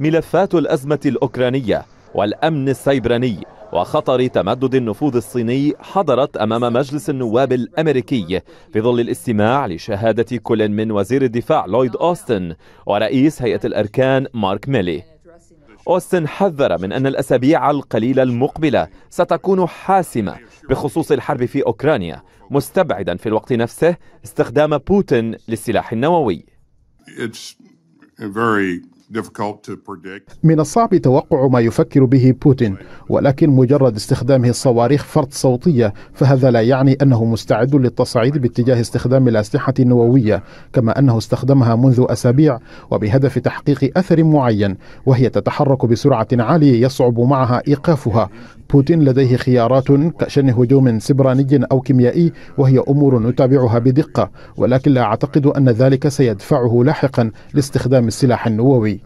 ملفات الأزمة الأوكرانية والأمن السيبراني وخطر تمدد النفوذ الصيني حضرت أمام مجلس النواب الأمريكي في ظل الاستماع لشهادة كل من وزير الدفاع لويد أوستن ورئيس هيئة الأركان مارك ميلي. أوستن حذر من أن الأسابيع القليلة المقبلة ستكون حاسمة بخصوص الحرب في أوكرانيا مستبعدا في الوقت نفسه استخدام بوتين للسلاح النووي. من الصعب توقع ما يفكر به بوتين ولكن مجرد استخدامه الصواريخ فرط صوتية فهذا لا يعني أنه مستعد للتصعيد باتجاه استخدام الأسلحة النووية كما أنه استخدمها منذ أسابيع وبهدف تحقيق أثر معين وهي تتحرك بسرعة عالية يصعب معها إيقافها. بوتين لديه خيارات كشن هجوم سبراني أو كيميائي وهي أمور نتابعها بدقة ولكن لا أعتقد أن ذلك سيدفعه لاحقا لاستخدام السلاح النووي.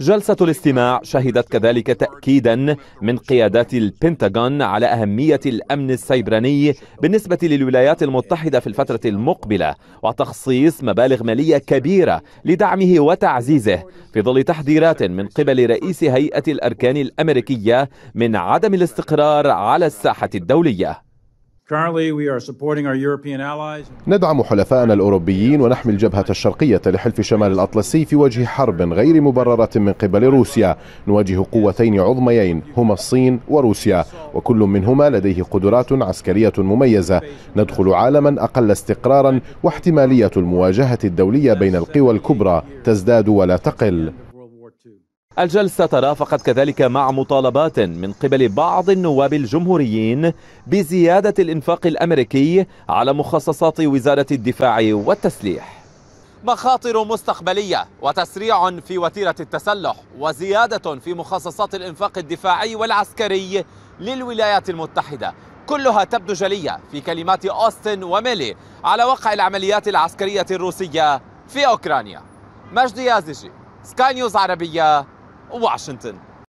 جلسة الاستماع شهدت كذلك تأكيدا من قيادات البنتاغون على أهمية الأمن السيبراني بالنسبة للولايات المتحدة في الفترة المقبلة وتخصيص مبالغ مالية كبيرة لدعمه وتعزيزه في ظل تحذيرات من قبل رئيس هيئة الأركان الأمريكية من عدم الاستقرار على الساحة الدولية. ندعم حلفائنا الأوروبيين ونحمي الجبهة الشرقية لحلف شمال الأطلسي في وجه حرب غير مبررة من قبل روسيا. نواجه قوتين عظميين هما الصين وروسيا وكل منهما لديه قدرات عسكرية مميزة. ندخل عالما أقل استقرارا واحتمالية المواجهة الدولية بين القوى الكبرى تزداد ولا تقل. الجلسة ترافقت كذلك مع مطالبات من قبل بعض النواب الجمهوريين بزيادة الإنفاق الأمريكي على مخصصات وزارة الدفاع والتسليح. مخاطر مستقبلية وتسريع في وتيرة التسلح وزيادة في مخصصات الإنفاق الدفاعي والعسكري للولايات المتحدة. كلها تبدو جلية في كلمات أوستن وميلي على وقع العمليات العسكرية الروسية في أوكرانيا. مجدي يازجي سكاي نيوز عربية Washington.